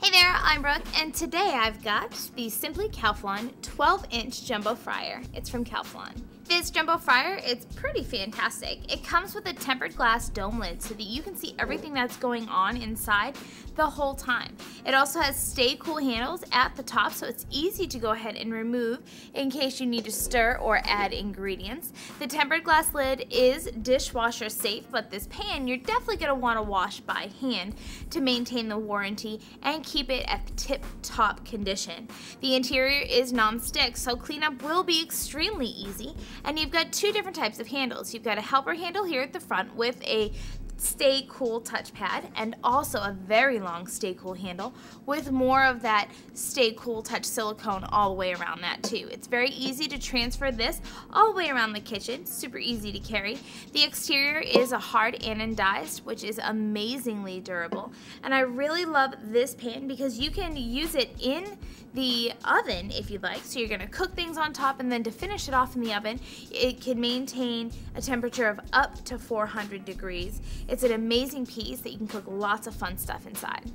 Hey there, I'm Brooke, and today I've got the Simply Calphalon 12 inch jumbo fryer. It's from Calphalon. This jumbo fryer, it's pretty fantastic. It comes with a tempered glass dome lid so that you can see everything that's going on inside the whole time. It also has stay cool handles at the top so it's easy to go ahead and remove in case you need to stir or add ingredients. The tempered glass lid is dishwasher safe, but this pan you're definitely going to want to wash by hand to maintain the warranty and keep it at tip top condition. The interior is non-stick so cleanup will be extremely easy and you've got two different types of handles. You've got a helper handle here at the front with a Stay Cool touchpad and also a very long Stay Cool handle with more of that Stay Cool touch silicone all the way around that too. It's very easy to transfer this all the way around the kitchen, super easy to carry. The exterior is a hard anodized which is amazingly durable and I really love this pan because you can use it in the oven if you'd like. So you're gonna cook things on top and then to finish it off in the oven, it can maintain a temperature of up to 400 degrees. It's an amazing piece that you can cook lots of fun stuff inside.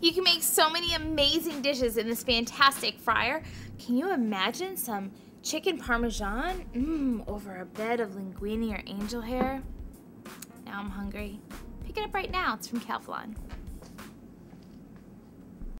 You can make so many amazing dishes in this fantastic fryer. Can you imagine some chicken parmesan mmm, over a bed of linguine or angel hair? Now I'm hungry. Pick it up right now. It's from Calphalon.